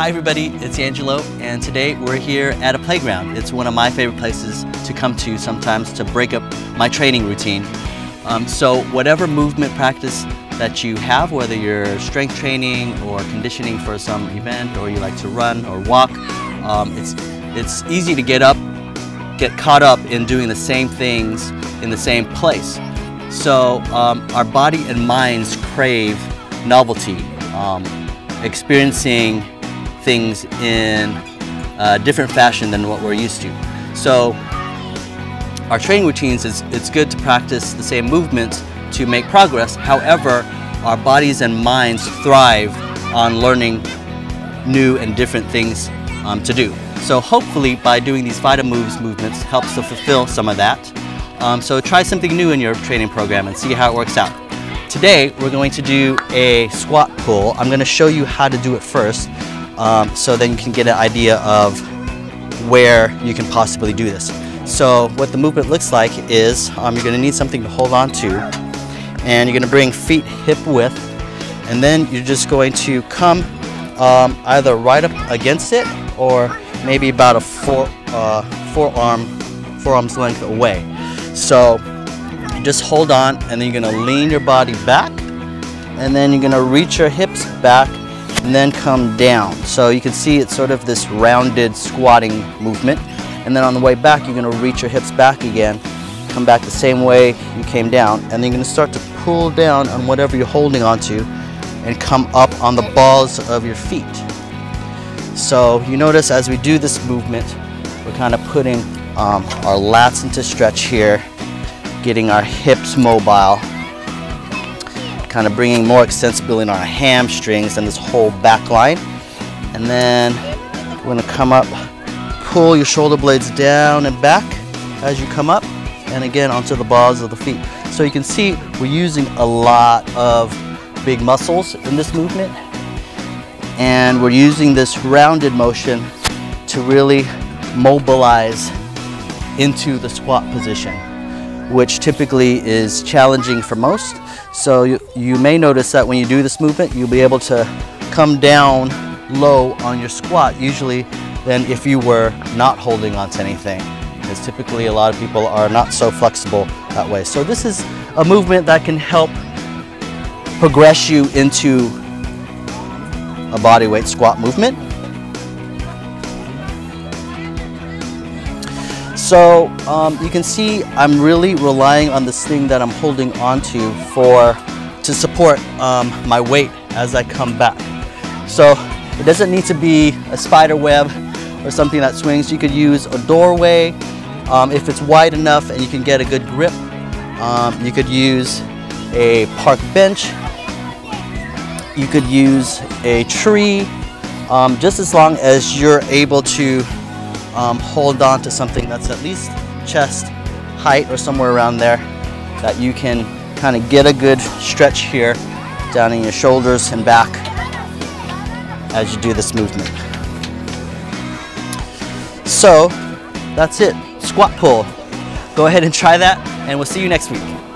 Hi everybody, it's Angelo and today we're here at a playground. It's one of my favorite places to come to sometimes to break up my training routine. Um, so whatever movement practice that you have, whether you're strength training or conditioning for some event or you like to run or walk, um, it's, it's easy to get up, get caught up in doing the same things in the same place. So um, our body and minds crave novelty, um, experiencing things in a different fashion than what we're used to. So our training routines, is, it's good to practice the same movements to make progress. However, our bodies and minds thrive on learning new and different things um, to do. So hopefully by doing these VitaMoves movements helps to fulfill some of that. Um, so try something new in your training program and see how it works out. Today we're going to do a squat pull. I'm going to show you how to do it first um, so then you can get an idea of where you can possibly do this. So what the movement looks like is um, you're going to need something to hold on to and you're going to bring feet hip width and then you're just going to come um, either right up against it or maybe about a four, uh, forearm, forearm's length away. So just hold on and then you're going to lean your body back and then you're going to reach your hips back and then come down. So you can see it's sort of this rounded squatting movement. And then on the way back, you're gonna reach your hips back again, come back the same way you came down, and then you're gonna start to pull down on whatever you're holding onto and come up on the balls of your feet. So you notice as we do this movement, we're kind of putting um, our lats into stretch here, getting our hips mobile, kind of bringing more extensibility in our hamstrings and this whole back line. And then we're gonna come up, pull your shoulder blades down and back as you come up, and again onto the balls of the feet. So you can see we're using a lot of big muscles in this movement, and we're using this rounded motion to really mobilize into the squat position, which typically is challenging for most, so you, you may notice that when you do this movement, you'll be able to come down low on your squat, usually than if you were not holding onto anything. Because typically a lot of people are not so flexible that way. So this is a movement that can help progress you into a bodyweight squat movement. So um, you can see I'm really relying on this thing that I'm holding onto for to support um, my weight as I come back. So it doesn't need to be a spider web or something that swings. You could use a doorway um, if it's wide enough and you can get a good grip. Um, you could use a park bench. You could use a tree, um, just as long as you're able to um, hold on to something that's at least chest height or somewhere around there that you can kind of get a good stretch here down in your shoulders and back as you do this movement. So that's it, squat pull. Go ahead and try that and we'll see you next week.